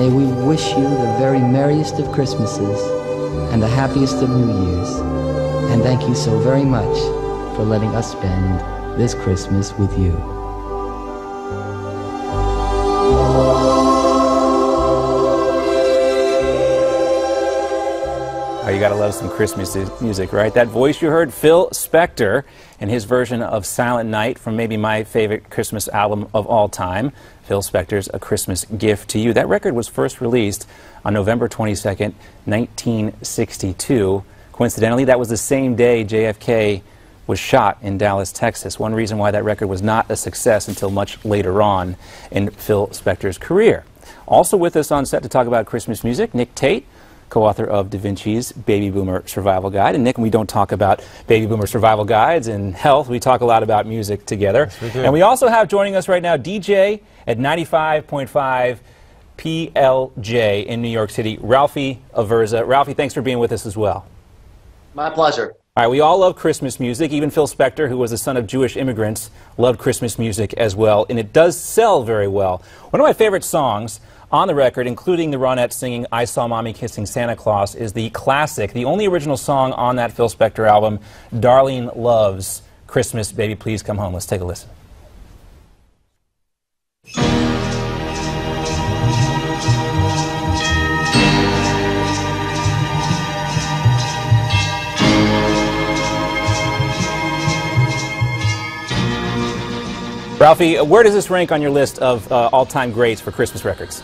May we wish you the very merriest of Christmases and the happiest of New Years. And thank you so very much for letting us spend this Christmas with you. Gotta love some Christmas music, right? That voice you heard, Phil Spector, and his version of Silent Night from maybe my favorite Christmas album of all time, Phil Spector's A Christmas Gift to You. That record was first released on November 22nd, 1962. Coincidentally, that was the same day JFK was shot in Dallas, Texas. One reason why that record was not a success until much later on in Phil Spector's career. Also with us on set to talk about Christmas music, Nick Tate co-author of Da Vinci's Baby Boomer Survival Guide. And Nick, we don't talk about Baby Boomer Survival Guides and health. We talk a lot about music together. Yes, we and we also have joining us right now DJ at 95.5 PLJ in New York City, Ralphie Aversa. Ralphie, thanks for being with us as well. My pleasure. All right, we all love Christmas music. Even Phil Spector, who was the son of Jewish immigrants, loved Christmas music as well, and it does sell very well. One of my favorite songs on the record, including the Ronettes singing I Saw Mommy Kissing Santa Claus, is the classic, the only original song on that Phil Spector album, Darlene Love's Christmas, Baby Please Come Home. Let's take a listen. Ralphie, where does this rank on your list of uh, all-time greats for Christmas records?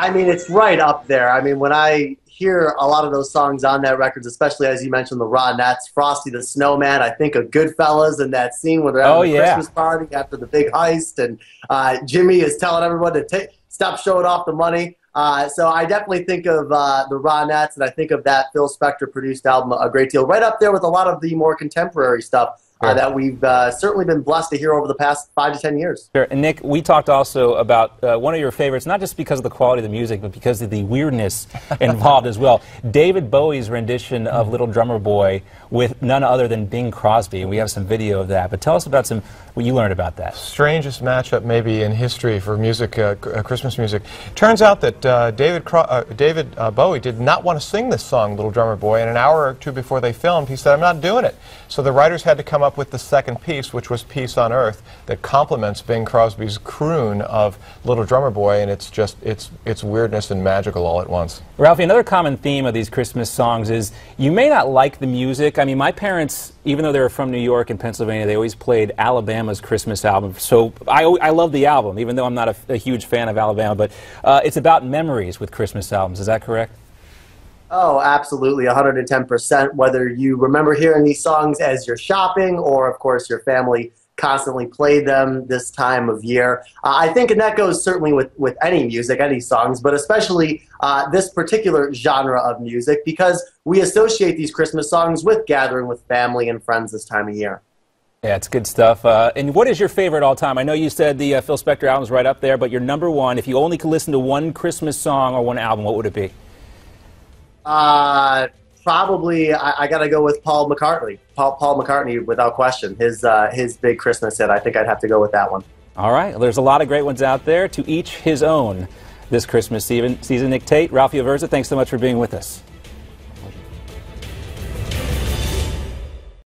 I mean, it's right up there. I mean, when I hear a lot of those songs on that record, especially as you mentioned the Ronettes, Frosty the Snowman, I think of Goodfellas and that scene where they're having Oh, the yeah. Christmas party after the big heist, and uh, Jimmy is telling everyone to stop showing off the money. Uh, so I definitely think of uh, the Ronettes, and I think of that Phil Spector produced album a great deal, right up there with a lot of the more contemporary stuff uh, that we've uh, certainly been blessed to hear over the past five to ten years. Sure. And Nick, we talked also about uh, one of your favorites, not just because of the quality of the music, but because of the weirdness involved as well. David Bowie's rendition of Little Drummer Boy with none other than Bing Crosby. We have some video of that. But tell us about some what you learned about that. strangest matchup maybe in history for music, uh, uh, Christmas music. Turns out that uh, David Cro- uh, David uh, Bowie did not want to sing this song, "Little Drummer Boy," and an hour or two before they filmed, he said, "I'm not doing it." So the writers had to come up with the second piece, which was "Peace on Earth," that complements Bing Crosby's croon of "Little Drummer Boy," and it's just it's it's weirdness and magical all at once. Ralphie, another common theme of these Christmas songs is you may not like the music. I mean, my parents, even though they were from New York and Pennsylvania, they always played Alabama's Christmas album. So I, I love the album, even though I'm not a, a huge fan of Alabama. But uh, it's about memories with Christmas albums. Is that correct? Oh, absolutely, 110%. Whether you remember hearing these songs as you're shopping, or of course your family constantly played them this time of year. Uh, I think, and that goes certainly with, with any music, any songs, but especially uh, this particular genre of music because we associate these Christmas songs with gathering with family and friends this time of year. Yeah, it's good stuff. Uh, and what is your favorite all time? I know you said the uh, Phil Spector album's right up there, but your number one, if you only could listen to one Christmas song or one album, what would it be? Uh, probably, I, I got to go with Paul McCartney. Paul, Paul McCartney, without question. His, uh, his big Christmas hit. I think I'd have to go with that one. All right, there's a lot of great ones out there. To each his own this Christmas season. season. Nick Tate, Ralphie Aversa, thanks so much for being with us.